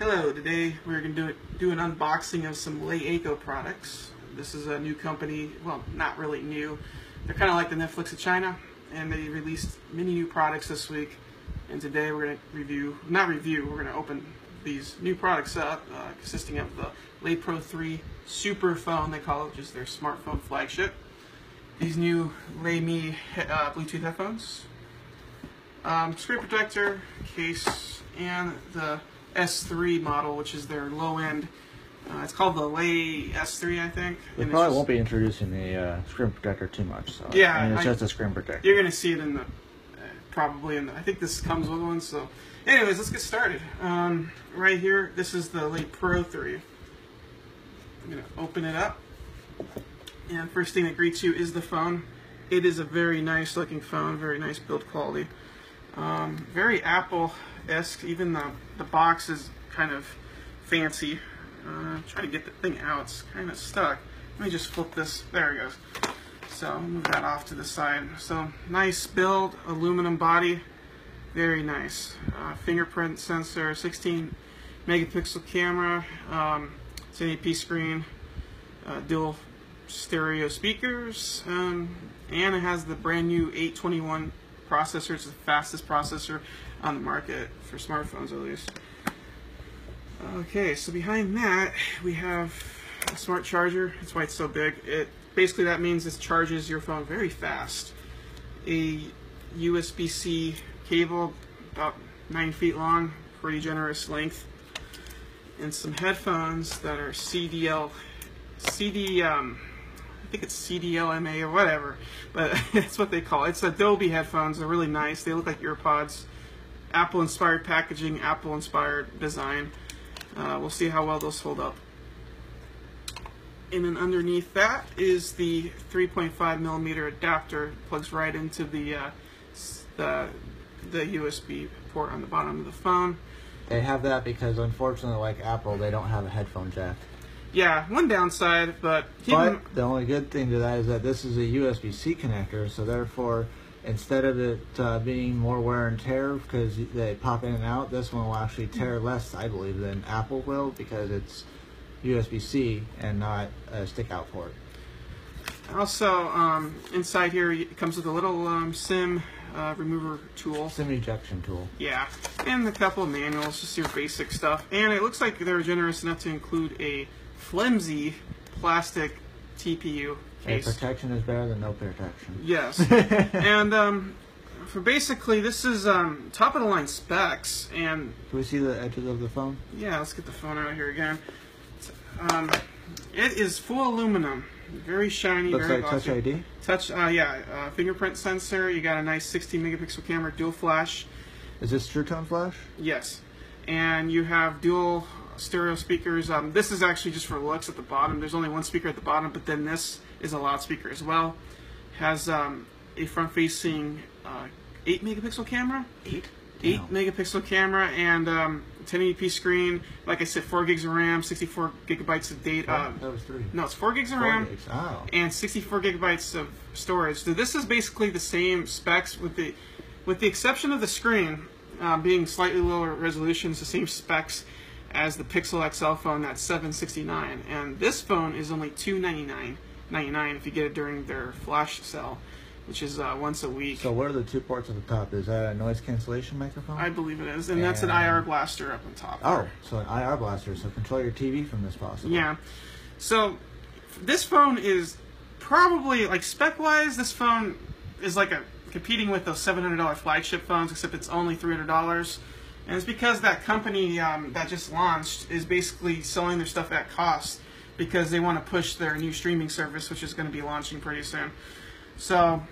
Hello, today we're going to do, do an unboxing of some LeEco products. This is a new company, well, not really new. They're kind of like the Netflix of China, and they released many new products this week. And today we're going to review, not review, we're going to open these new products up, uh, consisting of the Le Pro 3 Super Phone, they call it, which is their smartphone flagship. These new LeMe uh, Bluetooth headphones, um, screen protector, case, and the S3 model, which is their low end. Uh, it's called the Le S3, I think. They probably just, won't be introducing the uh, screen protector too much. So Yeah, I mean, it's I- just a screen protector. You're gonna see it in the uh, probably in the. I think this comes with one. So, anyways, let's get started. Um, right here, this is the Le Pro 3. I'm gonna open it up, and first thing that greets you is the phone. It is a very nice looking phone, very nice build quality. Um, very Apple-esque. Even the the box is kind of fancy. Uh, trying to get the thing out. It's kind of stuck. Let me just flip this. There it goes. So move that off to the side. So nice build, aluminum body, very nice. Uh, fingerprint sensor, 16 megapixel camera, um, 1080p screen, uh, dual stereo speakers, um, and it has the brand new 821 processor. It's the fastest processor on the market for smartphones, at least. Okay, so behind that we have a smart charger. That's why it's so big. It basically that means it charges your phone very fast. A USB-C cable about nine feet long, pretty generous length, and some headphones that are CDL, CD, um, think it's CDLMA or whatever, but that's what they call it. It's Adobe headphones. They're really nice. They look like earpods. Apple-inspired packaging, Apple-inspired design. Uh, we'll see how well those hold up. And then underneath that is the 3.5 millimeter adapter. Plugs right into the uh, the the USB port on the bottom of the phone. They have that because unfortunately, like Apple, they don't have a headphone jack. Yeah, one downside, but But the only good thing to that is that this is a USB-C connector, so therefore, instead of it uh, being more wear and tear because they pop in and out, this one will actually tear less, I believe, than Apple will because it's USB-C and not a stick-out port. also um, inside here it comes with a little um, SIM uh, remover tool. SIM ejection tool. Yeah, and a couple of manuals, just your basic stuff. And it looks like they're generous enough to include a flimsy plastic TPU Hey, case. protection is better than no protection. Yes. and um, for basically, this is um, top of the line specs. And Can we see the edges of the phone? yeah, let's get the phone out here again. Um, it is full aluminum, very shiny, Looks very like Touch glossy. ID. Touch, uh, yeah, uh, fingerprint sensor. You got a nice 16 megapixel camera, dual flash. Is this True Tone Flash? Yes, and you have dual stereo speakers. Um, this is actually just for looks at the bottom. There's only one speaker at the bottom, but then this is a loudspeaker as well. Has um, a front-facing uh, 8 megapixel camera. Eight. 8 Damn. megapixel camera and um, 1080p screen. Like I said, 4 gigs of RAM, 64 gigabytes of data. That was three. no, it's 4 gigs of Four RAM gigs. Oh. and 64 gigabytes of storage. So this is basically the same specs with the with the exception of the screen um, being slightly lower resolution. It's the same specs as the Pixel XL phone that's 769, and this phone is only 299.99 if you get it during their flash sale, which is uh, once a week. So what are the two parts at the top? Is that a noise cancellation microphone? I believe it is, and that's an IR blaster up on top. oh, so an IR blaster. So control your TV from this possible. Yeah. So this phone is probably like spec wise, this phone is like a competing with those seven hundred dollar flagship phones, except it's only three hundred dollars. And it's because that company um, that just launched is basically selling their stuff at cost because they want to push their new streaming service, which is going to be launching pretty soon. So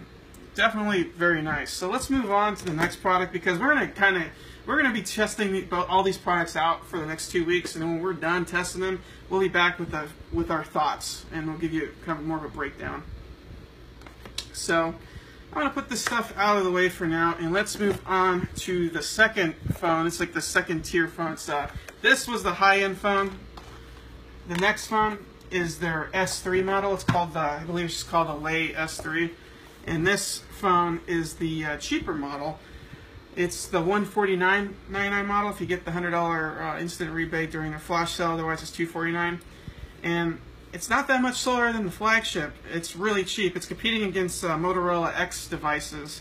definitely very nice. So let's move on to the next product because we're gonna kind of we're gonna be testing all these products out for the next two weeks, and when we're done testing them, we'll be back with the, with our thoughts, and we'll give you kind of more of a breakdown. So I'm gonna put this stuff out of the way for now, and let's move on to the second phone. It's like the second tier phone. Uh, this was the high end phone. The next phone is their S3 model. It's called the, I believe it's called the Le S3. And this phone is the uh, cheaper model. It's the 149.99 model if you get the hundred dollar uh, instant rebate during a flash sale. Otherwise, it's 249. And it's not that much slower than the flagship. It's really cheap. It's competing against uh, Motorola X devices,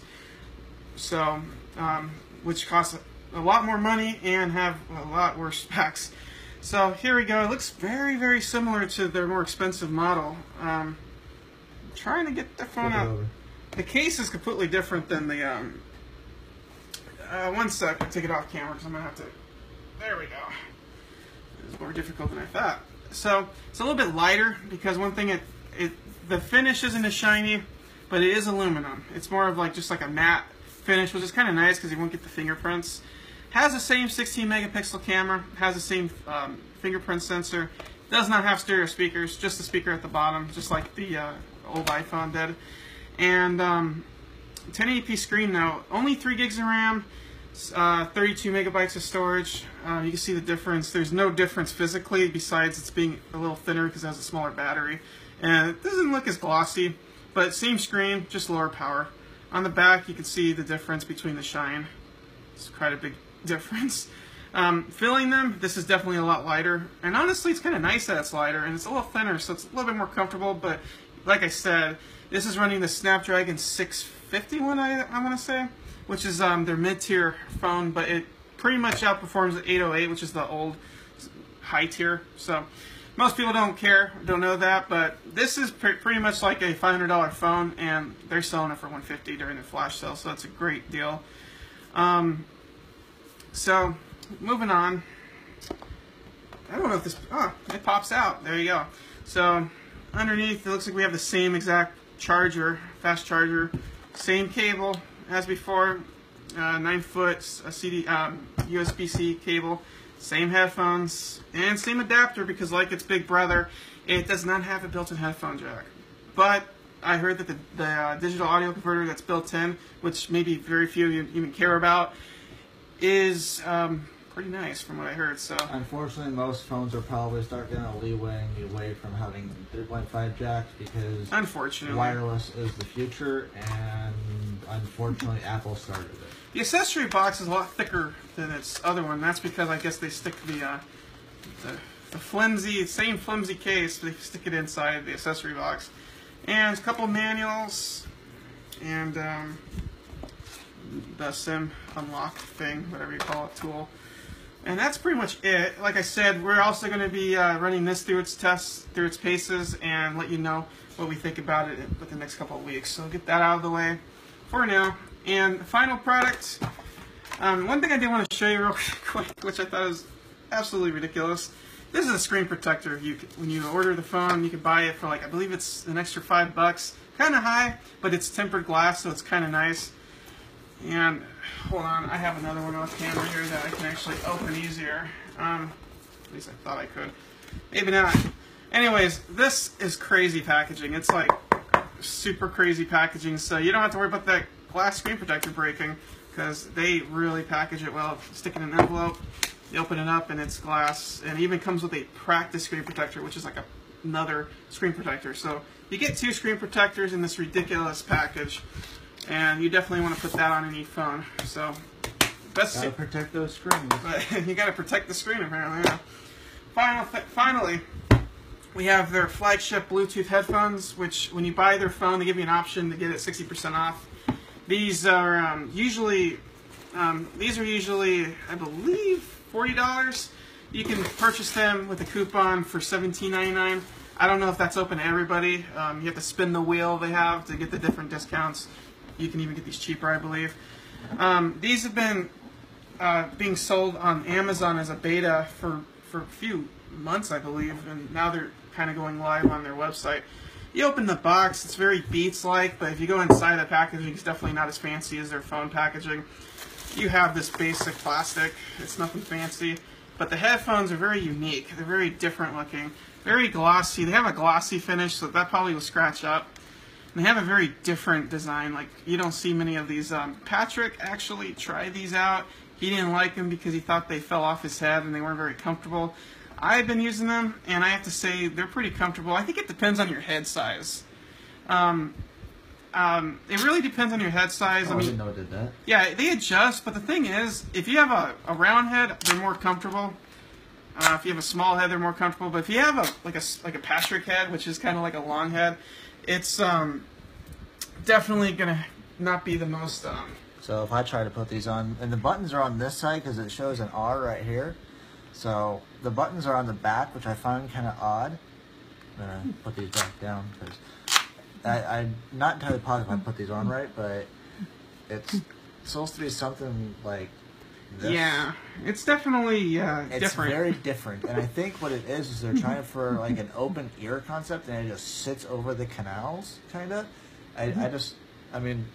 so um, which cost a lot more money and have a lot worse specs. So here we go. It looks very, very similar to their more expensive model. Um, trying to get the phone out. The case is completely different than the. Um, uh, one sec, I'll take it off camera because I'm gonna have to. There we go. It's more difficult than I thought. So it's a little bit lighter because one thing it, it the finish isn't as shiny, but it is aluminum. It's more of like just like a matte finish, which is kind of nice because you won't get the fingerprints. Has the same 16 megapixel camera, has the same um, fingerprint sensor, does not have stereo speakers, just the speaker at the bottom, just like the uh, old iPhone did. And um, 1080p screen now, only 3 gigs of RAM, uh, 32 megabytes of storage. Um, you can see the difference. There's no difference physically besides it's being a little thinner because it has a smaller battery. And it doesn't look as glossy, but same screen, just lower power. On the back, you can see the difference between the shine. It's quite a big difference. Um, filling them, this is definitely a lot lighter. And honestly, it's kind of nice that it's lighter, and it's a little thinner, so it's a little bit more comfortable. But like I said, this is running the Snapdragon 651, I, I want to say, which is um, their mid-tier phone, but it pretty much outperforms the 808, which is the old high tier. So most people don't care, don't know that, but this is pre pretty much like a $500 phone, and they're selling it for 150 during the flash sale, so that's a great deal. Um, so moving on. I don't know if this. Oh, it pops out. There you go. So underneath, it looks like we have the same exact charger, fast charger, same cable as before, uh, nine foot a CD um, USB-C cable, same headphones, and same adapter because like its big brother, it does not have a built-in headphone jack. But I heard that the, the uh, digital audio converter that's built in, which maybe very few of you even care about, is um, pretty nice from what I heard. So unfortunately, most phones are probably start getting a leeway away from having 3.5 jacks because unfortunately wireless is the future, and unfortunately, Apple started it. The accessory box is a lot thicker than its other one. That's because I guess they stick the uh, the, the flimsy, same flimsy case, they stick it inside the accessory box, and a couple manuals, and um, the SIM unlock thing, whatever you call it, tool. And that's pretty much it. Like I said, we're also going to be uh, running this through its tests, through its paces, and let you know what we think about it with the next couple of weeks. So get that out of the way for now. And the final product, um, one thing I did want to show you real quick, which I thought was absolutely ridiculous. This is a screen protector. You when you order the phone, you can buy it for like I believe it's an extra five bucks. Kind of high, but it's tempered glass, so it's kind of nice. And hold on, I have another one off camera here that I can actually open easier. Um, at least I thought I could. Maybe not. Anyways, this is crazy packaging. It's like super crazy packaging, so you don't have to worry about that glass screen protector breaking because they really package it well. Stick it in an envelope, you open it up, and it's glass. And it even comes with a practice screen protector, which is like a, another screen protector. So you get two screen protectors in this ridiculous package and you definitely want to put that on any phone. So best gotta protect those screens. But you gotta protect the screen apparently. Yeah. Final, finally, we have their flagship Bluetooth headphones, which when you buy their phone, they give you an option to get it 60% off. These are um, usually, um, these are usually, I believe, forty dollars. You can purchase them with a coupon for $17.99. I don't know if that's open to everybody. Um, you have to spin the wheel they have to get the different discounts. You can even get these cheaper, I believe. Um, these have been uh, being sold on Amazon as a beta for, for a few months, I believe, and now they're kind of going live on their website. You open the box, it's very Beats-like, but if you go inside the packaging, it's definitely not as fancy as their phone packaging. You have this basic plastic, it's nothing fancy, but the headphones are very unique. They're very different looking, very glossy. They have a glossy finish, so that probably will scratch up. They have a very different design. Like you don't see many of these. Um, Patrick actually tried these out. He didn't like them because he thought they fell off his head and they weren't very comfortable. I've been using them, and I have to say they're pretty comfortable. I think it depends on your head size. Um, Um, it really depends on your head size. Oh, I I mean, didn't know it did that. yeah, they adjust, but the thing is, if you have a, a round head, they're more comfortable. Uh, if you have a small head, they're more comfortable. But if you have a like a like a Patrick head, which is kind of like a long head, it's um, definitely gonna not be the most. Um, So if I try to put these on, and the buttons are on this side because it shows an R right here. So the buttons are on the back, which I find kind of odd. I'm gonna put these back down because I'm not entirely positive I put these on right, but it's supposed to be something like this. yeah, it's definitely uh, It's different. very different, and I think what it is is they're trying for like an open ear concept, and it just sits over the canals, kind of. I, I just, I mean,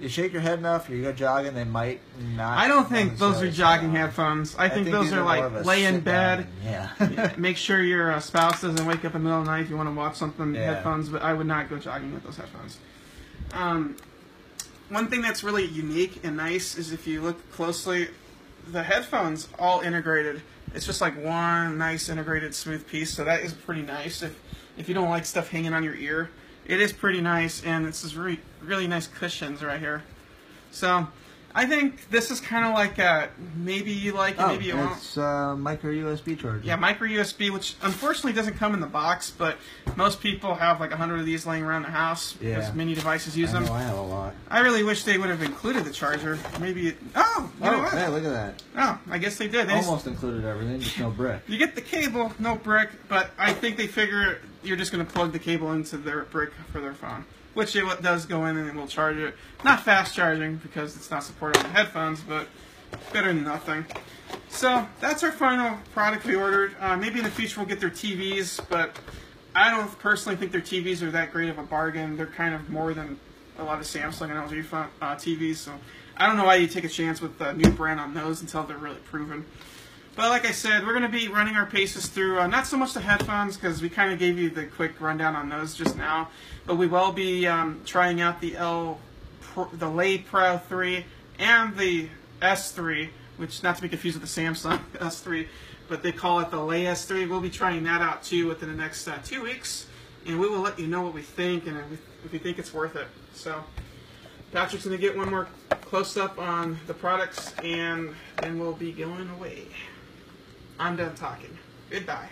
you shake your head enough, you go jogging, they might not. I don't think those are jogging sit on. headphones. I, think, those are like lay in bed. down, Yeah. Make sure your uh, spouse doesn't wake up in the middle of the night if you want to watch something. Yeah. Headphones, but I would not go jogging with those headphones. Um, one thing that's really unique and nice is if you look closely, the headphones all integrated. It's just like one nice integrated smooth piece, so that is pretty nice. If if you don't like stuff hanging on your ear, it is pretty nice, and this is really really nice cushions right here. So. I think this is kind of like a maybe you like it, oh, maybe you won't. it's uh, micro USB charger. Yeah, micro USB, which unfortunately doesn't come in the box, but most people have like a hundred of these laying around the house because many devices use I them. know I have a lot. I really wish they would have included the charger. Maybe it, oh, you know oh, what? yeah, look at that. Oh, I guess they did. They just- Almost included everything, just no brick. you get the cable, no brick, but I think they figure you're just going to plug the cable into their brick for their phone, which it does go in and it will charge it. Not fast charging because it's not supported on the headphones, but better than nothing. So that's our final product we ordered. Uh, maybe in the future we'll get their TVs, but I don't personally think their TVs are that great of a bargain. They're kind of more than a lot of Samsung and LG uh, TVs, so I don't know why you take a chance with the new brand on those until they're really proven. But like I said, we're going to be running our paces through uh, not so much the headphones because we kind of gave you the quick rundown on those just now, but we will be um, trying out the L, the Le Pro 3 and the S3, which not to be confused with the Samsung S3, but they call it the Le S3. We'll be trying that out too within the next uh, two weeks, and we will let you know what we think and if we think it's worth it. So. Patrick's going to get one more close up on the products, and then we'll be going away. I'm done talking. Goodbye.